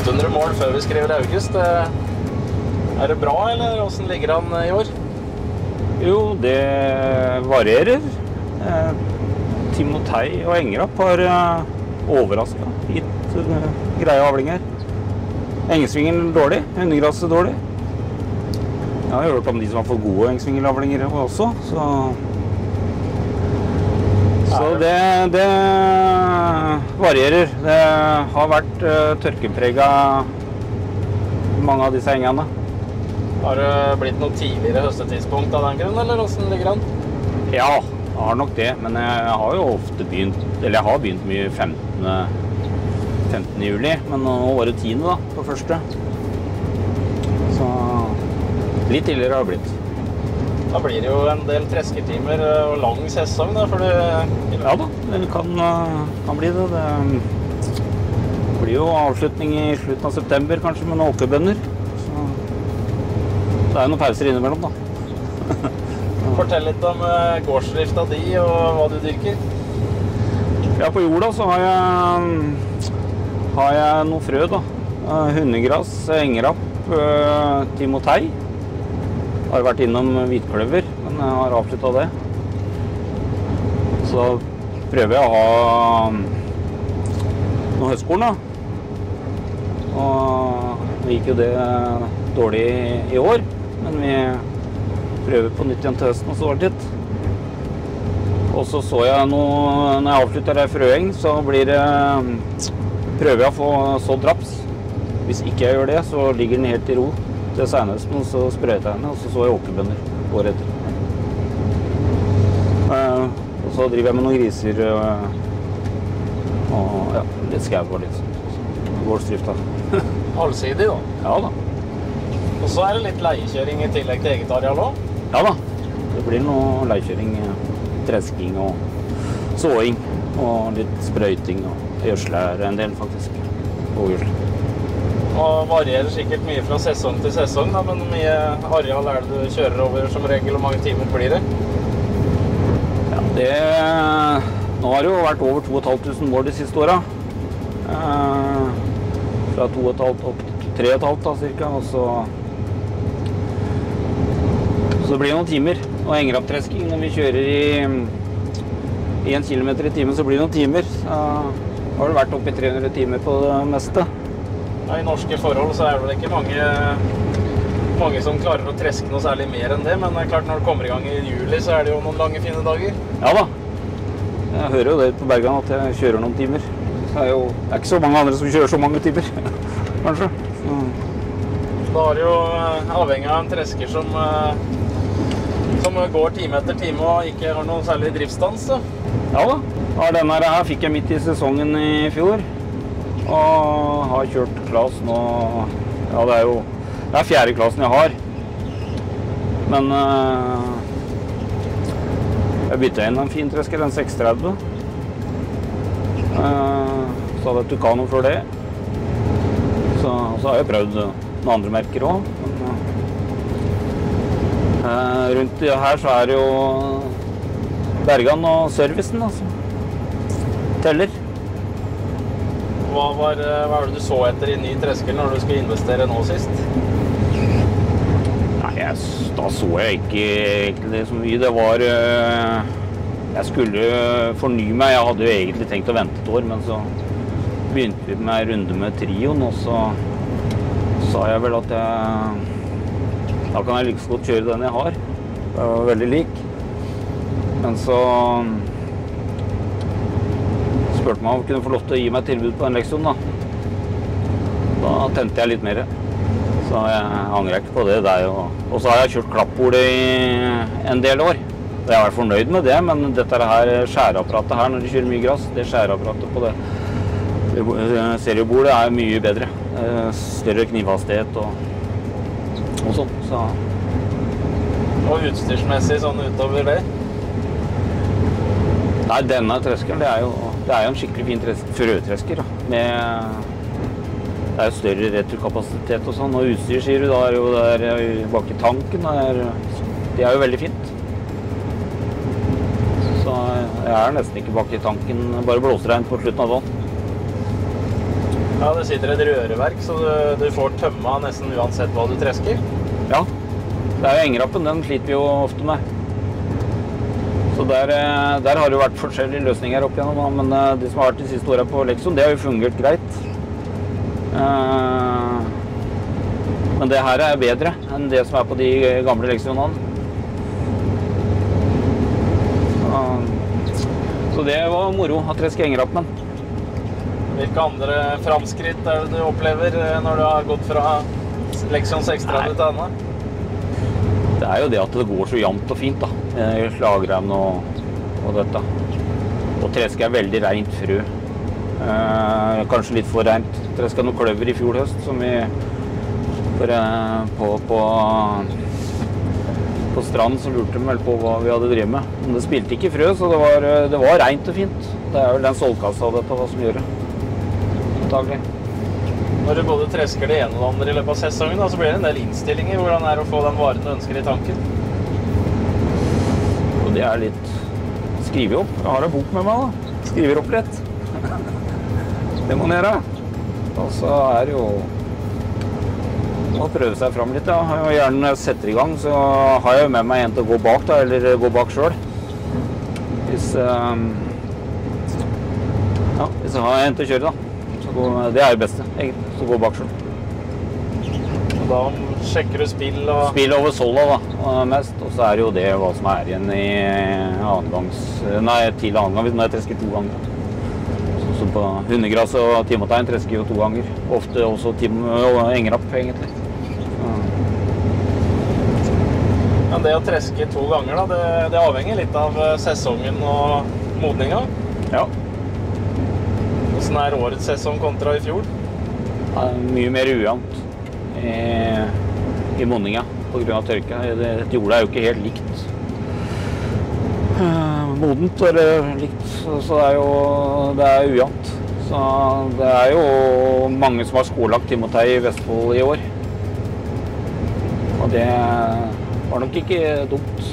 800 mål før vi skriver august. Eh, Er det bra, eller åssen ligger han i år? Jo, det varierer. Eh, Timotei og Engrapp har eh, overraska. Gitt eh, greie avlinger. Engesvingen dårlig, hundegraset dårlig. Jeg har hørt om de som har fått gode engsvingelavlinger også, så Så det, det varierer. Det har vært uh, tørkeprega mange av disse engene. Har det blitt noe tidligere høstetidspunkt av den grunn, eller åssen ligger den? Ja, jeg har nok det. Men jeg har jo ofte begynt Eller jeg har begynt mye 15. 15. juli, men nå var det 10. da, på første. Så litt tidligere har det blitt. Da blir det jo en del tresketimer og lang sesong, da, for du Ja da, det kan, eh, kan bli det. Det blir jo avslutning i slutten av september kanskje med noen åkerbønder. Så det er jo noen pauser innimellom, da. Fortell litt om eh, gårdsdrifta di og hva du dyrker. Ja, på jorda så har jeg, har jeg noe frø, da. Eh, Hundegras, engrapp, eh, timotei. Har vært innom hvitkløver, men jeg har avslutta det. Så prøver jeg å ha mm, noe høstkorn, da. Og det gikk jo det dårlig i år, men vi prøver på nytt igjen til høsten, og så var det. Og så så jeg noe Når jeg avslutter ei frøeng, så blir det Prøver jeg å få sådd raps. Hvis ikke jeg gjør det, så ligger den helt i ro til seinhøsten, og så sprøyta jeg henne, og så så jeg åkerbønner året etter. Eh, og så driver jeg med noen griser eh, og ja, litt skau og litt. Gårdsdrifta. Allsidig, da. Ja da. Og så er det litt leiekjøring i tillegg til eget areal òg. Ja da. Det blir noe leiekjøring. eh, tresking og såing. Og litt sprøyting og gjødsle en del, faktisk. Pågjødsel. Og varierer sikkert mye fra sesong til sesong, da, men mye areal er det du kjører over som regel, og mange timer blir det? Ja, det Nå har det jo vært over 2500 mål de siste åra. Eh, fra 2500 opp til 3500 da, cirka. Og så Så det noen timer. Og engrapptresking når vi kjører i i en kilometer i timen, så blir det noen timer. Så har det vært oppi 300 timer på det meste. I norske forhold så er det vel ikke mange, mange som klarer å treske noe særlig mer enn det, men det er klart når det kommer i gang i juli, så er det jo noen lange, fine dager. Ja da. Jeg hører jo det på Bergan at jeg kjører noen timer. Det er jo det er ikke så mange andre som kjører så mange timer, kanskje. Mm. Da er det jo eh, avhengig av en tresker som, eh, som går time etter time og ikke har noen særlig driftsstans. ja da. Ja, denne her fikk jeg midt i sesongen i fjor. Og har kjørt klass nå Ja, det er jo Det er fjerde klassen jeg har. Men uh, jeg bytta inn en fin tresker, en 630. Uh, så hadde jeg Tucano før det. Så, så har jeg prøvd noen andre merker òg. rundt her så er det jo Bergan og servicen, altså. Teller. Hva var, eh, hva er det du så etter i ny tresker når du skulle investere nå sist? Nei, jeg, da så jeg ikke egentlig så mye. Det var øh, Jeg skulle fornye meg. Jeg hadde jo egentlig tenkt å vente et år, men så begynte vi med en runde med trioen, og så sa jeg vel at jeg Da kan jeg like så godt kjøre den jeg har. Den var veldig lik. Men så spurte meg om han kunne få lov til å gi meg tilbud på den leksjonen. da. Da tente jeg litt mer. Så jeg angrer ikke på det. det jo... Og så har jeg kjørt klappbordet i en del år. Og jeg har vært fornøyd med det, men dette her skjæreapparatet her når du kjører mye gress, det skjæreapparatet på det det seriebordet er mye bedre. Eh, Større knivhastighet og, og sånn. Så Og utstyrsmessig sånn utover det? Nei, denne treskelen, det er jo, det er jo en skikkelig fin tres- frøtresker. Med, det er jo større returkapasitet og sånn. Og utstyr, sier du, da er jo der bak i tanken. Er, det er jo veldig fint. Så jeg er nesten ikke bak i tanken. Bare blåser regn på slutten av dagen. Ja, det sitter et røreverk, så du, du får tømma nesten uansett hva du tresker. Ja. Det er jo engrappen, den sliter vi jo ofte med. Så der, eh, der har det jo vært forskjellige løsninger opp igjennom, men eh, de som har vært de siste åra på Lexon, det har jo fungert greit. Eh, Men det her er bedre enn det som er på de gamle Lexionene. Så- det var moro å treske engrappen. Hvilke andre framskritt er det du opplever når du har gått fra Lexion 630 til denne? Det er jo det at det går så jevnt og fint, da. Med Slagrenn og, og dette. Og treske er veldig rent frø. Eh, kanskje litt for rent. Treska noe kløver i fjor høst som vi for, eh, på, på, på strand så lurte vel på hva vi hadde drevet med. Men det spilte ikke frø, så det var, eh, det var rent og fint. Det er vel den solkassa og dette hva som gjør det. Antagelig. Når du både tresker det ene og det andre i løpet av sesongen, da, så blir det en del innstillinger. Hvordan er det å få den varen du ønsker i tanken? Og det er litt Skrive opp. Jeg har en bok med meg, da. Skriver opp litt. Det må en gjøre. Og så er det jo å prøve seg fram litt. da. Og gjerne når jeg setter i gang, så har jeg jo med meg en til å gå bak, da, eller gå bak sjøl. Hvis ehm, Ja, hvis jeg har en til å kjøre, da. Så går, det er det beste, egentlig. Så gå bak sjøl. Da sjekker du spill og Spill over Sola, da, og mest. Og så er det jo det hva som er igjen i annengangs... Nei, til annen gang, når jeg tresker to ganger. Sånn som på hundegras og timotein tresker jo to ganger. Ofte også tim og engrapp, egentlig. Så, Men det å treske to ganger, da, det, det avhenger litt av eh, sesongen og modninga. ja. Åssen er årets sesong kontra i fjor? Det er mye mer ujevnt i, i monninga pga. tørka. Det, jorda er jo ikke helt likt. Eh, Modent eller likt, så det er jo det er ujevnt. Så det er jo mange som har skålagt timotei i Vestfold i år. Og det var nok ikke dumt.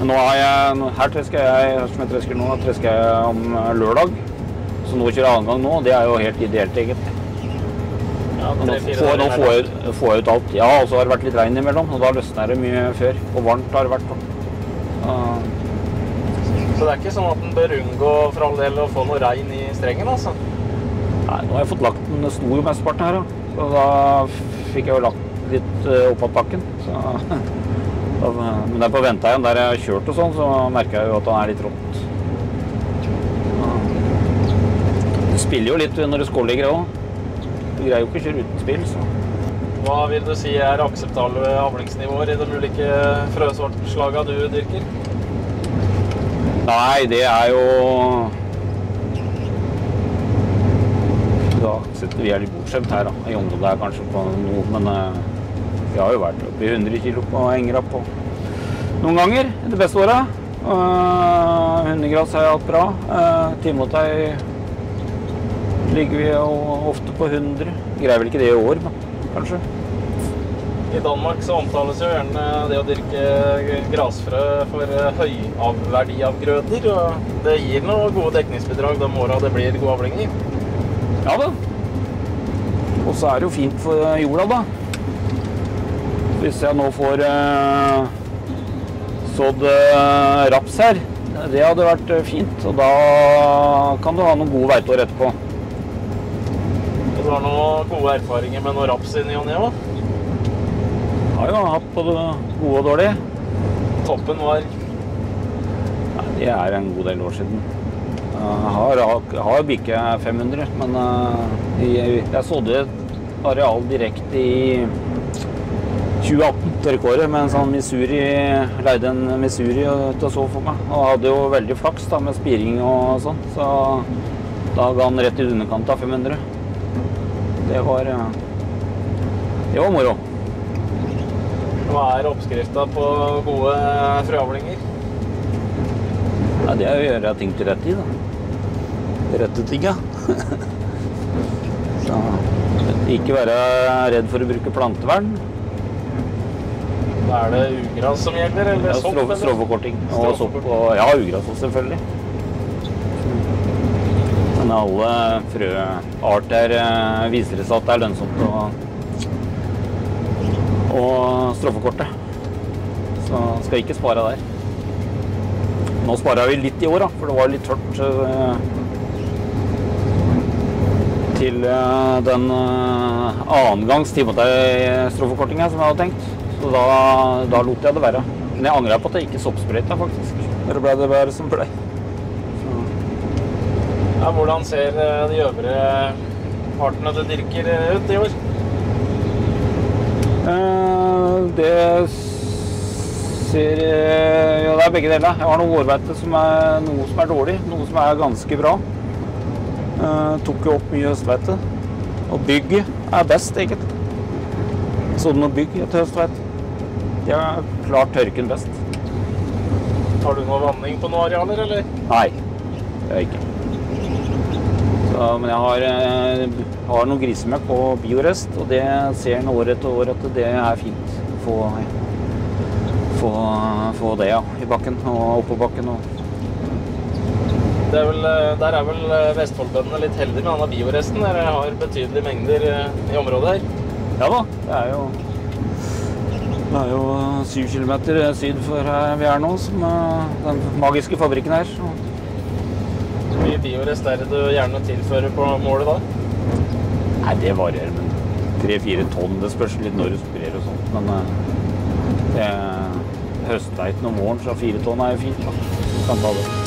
Men nå har jeg, her tresker jeg, som jeg tresker nå, tresker jeg om lørdag. Så nå kjører jeg annen gang nå, det er jo helt ideelt egentlig. Ja, Nå får, nå får, jeg, får jeg ut alt. Ja, og så har det vært litt regn imellom, og da løsner det mye før. Og varmt har det vært. Uh, Så det er ikke sånn at en bør unngå for all del å få noe regn i strengen, altså. nei, nå har jeg fått lagt den store mesteparten her, da. Så da fikk jeg jo lagt litt uh, opp av bakken. Så, da, men der på Venteien, der jeg har kjørt og sånn, så merker jeg jo at den er litt rått. Det spiller jo litt når det skålligger òg. Du greier jo ikke å kjøre uten spill, så Hva vil du si er akseptable avlingsnivåer i de ulike frøsortslaga du dyrker? Nei, det er jo Da setter vi er litt bortskjemt her, da. I området er kanskje på noe, men eh, vi har jo vært oppe i 100 kg på engrapp og noen ganger de beste åra. Uh, Hundegras har jeg hatt bra. Uh, Timotei ligger vi jo ofte på 100. Greier vel ikke det i år, kanskje. I Danmark så omtales jo gjerne det å dyrke grasfrø for høyverdiavgrøder. Og det gir noen gode dekningsbidrag de åra det blir gode avlinger. Ja da. Og så er det jo fint for jorda, da. Hvis jeg nå får eh, sådd eh, raps her, det hadde vært eh, fint. Og da kan du ha noen gode veitår etterpå. Du har noen gode erfaringer med noe raps i ny og ne òg. Har jo hatt både gode og dårlige. Toppen var Nei, det er en god del år siden. Jeg har, har bikka 500, men eh, jeg, jeg sådde et areal direkte i 2018, tørkeåret, med en sånn Missouri, leide en Missouri til å så for meg. Og hadde jo veldig flaks da, med spiring og sånn, så da ga han rett i underkant av 500. Det var, eh, det var moro. Hva er oppskrifta på gode frøavlinger? Ja, det er å gjøre ting til rett tid, da. Rette tinga. Så ikke være redd for å bruke plantevern. Er det ugras som gjelder, eller Ja, sopp? Strovforkorting og sopp. Og, ja, ugras også, selvfølgelig. Men alle frøarter eh, viser det seg at det er lønnsomt å, å stroffekorte. Så skal ikke spare der. Nå sparer vi litt i år, da, for det var litt tørt eh, til eh, den annengangs timotei-stroffekortinga som jeg hadde tenkt. Så da, da lot jeg det være. Men jeg angrer på at jeg ikke soppsprøyta, faktisk. Det ble det bare som ble. Ja, hvordan ser eh, de øvrige partene til dyrker eh, ut i år? Eh, det ser eh, Ja, det er begge deler. Jeg har noe vårbeite som er noe som er dårlig, noe som er ganske bra. Eh, tok jo opp mye høstbeite. Og bygget er best, egentlig. Så du noe bygg etter høstbeite? Det er klart tørken best. Har du noe vanning på noen arealer, eller? Nei, det har jeg ikke. Så, men jeg har, eh, har noe grisemøkk på biorest, og det ser en år etter år at det er fint å få, få, få det ja, i bakken og oppå bakken. Og, Det er vel, eh, der er vel eh, Vestfoldbøndene litt heldige med denne bioresten. Dere har betydelige mengder i området her. ja da, det er jo det er jo syv kilometer syd for her vi er nå, som den magiske fabrikken her. Mye biorest er det du gjerne tilfører på målet da? Nei, det varierer, men tre-fire tonn. Det spørs litt når du sprer og sånt. Men eh, høstbeiten om våren, så fire tonn er jo fint. da. Kan ta det.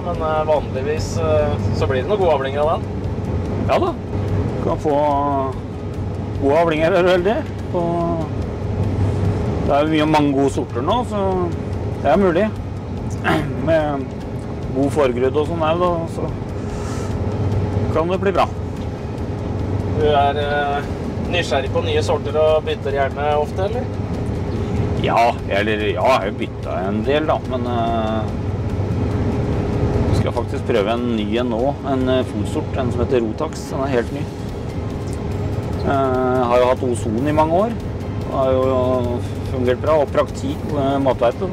Da, men eh, vanligvis eh, så blir det noen gode avlinger av den. Ja da. Du kan få gode avlinger, er du. Og det er jo mye mange gode sorter nå, så det er mulig. Med god forgrudd og sånn òg, da, så kan det bli bra. Du er eh, nysgjerrig på nye sorter og bytter gjerne ofte, eller? Ja, eller ja, jeg har jo bytta en del, da, men uh, skal faktisk prøve en ny en nå. En uh, fotsort, en som heter Rotax. Den er helt ny. Jeg har jo hatt ozon i mange år. Har jo fungert bra. Og praktikk med matveite.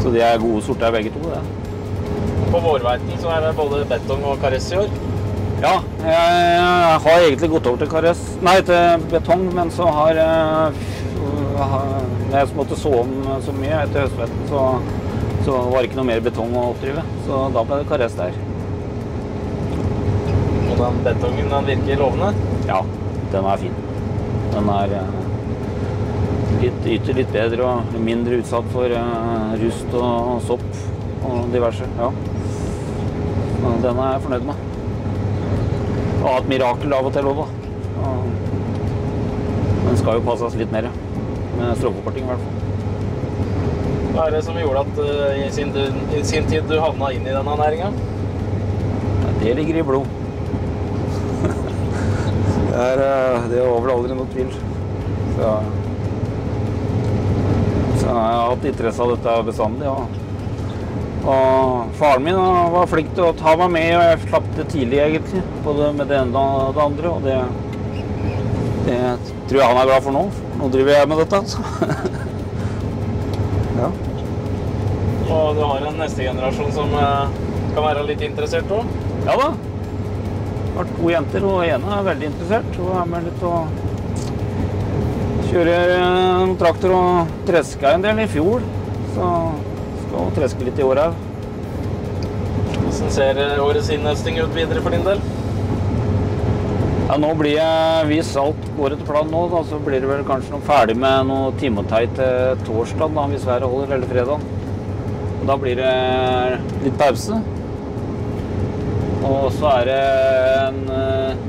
Så de er gode sorter begge to. det. På vårveiten så er det både betong og karess i år. Ja, jeg har egentlig gått over til karess, nei, til betong, men så har jeg jeg måtte så om så mye etter høstvetten, så, så var det ikke noe mer betong å oppdrive. Så da ble det karess der. Og den betongen den virker lovende. Ja, den er fin. Den er eh, litt, yter litt bedre og mindre utsatt for eh, rust og sopp og diverse. Ja. Men Den er jeg fornøyd med. Og et mirakel av og til òg, da. Den skal jo passes litt mer. Med stråforkorting, i hvert fall. Hva er det som gjorde at uh, i, sin, i sin tid du havna inn i denne næringa? Nei, Det ligger i blod. det, er, eh, det var vel aldri noe tvil. Så, så jeg har hatt interesse av dette bestandig. Ja. Og faren min var flink til å ta meg med, og jeg slapp det tidlig, egentlig. Både med det ene og det andre. Og det, det tror jeg han er glad for nå. Nå driver jeg med dette. Så. Og du har en neste generasjon som eh, kan være litt interessert òg? Ja da. Jeg har to jenter, og ene er veldig interessert. Hun er med litt og kjører en traktor og treska en del i fjor. Så skal hun treske litt i år òg. Hvordan ser eh, årets innhøsting ut videre for din del? Ja, nå blir jeg, hvis alt går etter planen nå, da, så blir det vel kanskje noe ferdig med noe timotei til torsdag, da, hvis været holder, eller fredag. Og da blir det litt pause. Og så er det en eh,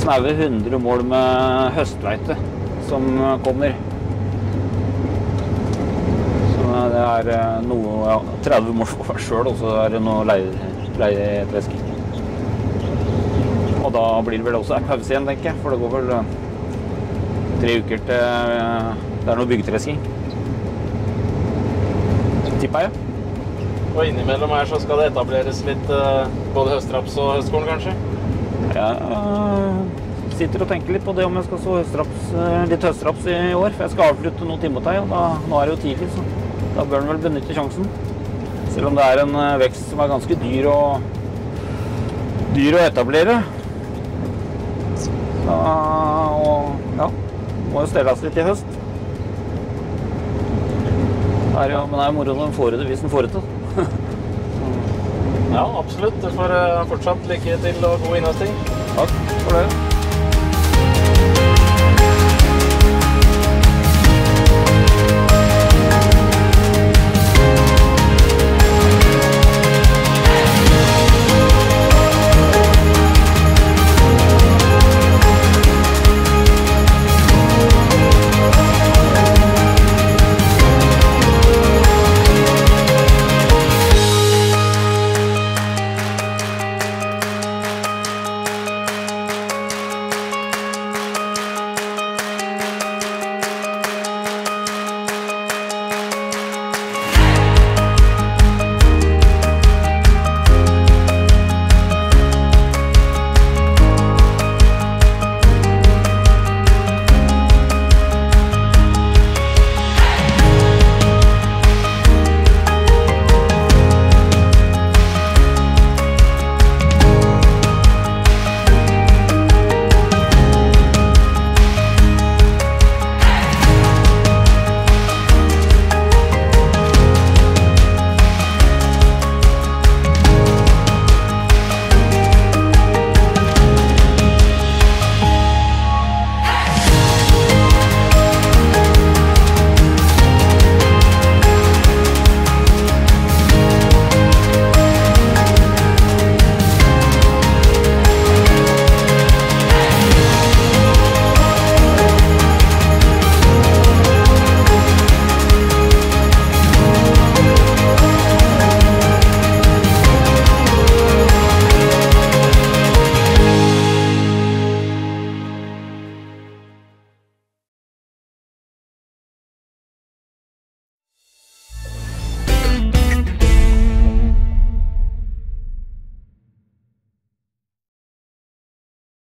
snaue 100 mål med høstveite som kommer. Så det er eh, noe ja, 30 mål for meg sjøl, og så er det noe leie- leietresking. Og da blir det vel også en pause igjen, tenker jeg. For det går vel eh, tre uker til det er noe byggetresking. Tipper jeg. Og innimellom her så skal det etableres litt eh, både høstraps og høstkorn, kanskje? Jeg øh, sitter og tenker litt på det om jeg skal så høstraps, øh, litt høstraps i år. For jeg skal avslutte noe timotei, og da, nå er det jo tidlig, så da bør en vel benytte sjansen. Selv om det er en vekst som er ganske dyr å, dyr å etablere. Da, og ja, må jo stelles litt i høst. Er jo, men det er jo moro når en får det hvis en får det til. Ja, absolutt. Du får eh, fortsatt lykke til og god innhøsting. Takk for det.